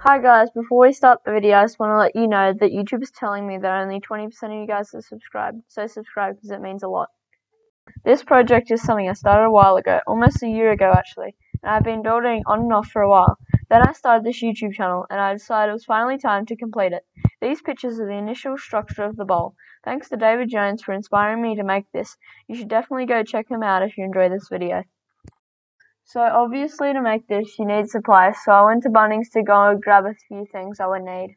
Hi guys, before we start the video, I just want to let you know that YouTube is telling me that only 20% of you guys are subscribed, so subscribe because it means a lot. This project is something I started a while ago, almost a year ago actually, and I've been building on and off for a while. Then I started this YouTube channel, and I decided it was finally time to complete it. These pictures are the initial structure of the bowl. Thanks to David Jones for inspiring me to make this. You should definitely go check him out if you enjoy this video. So obviously to make this you need supplies, so I went to Bunnings to go grab a few things I would need.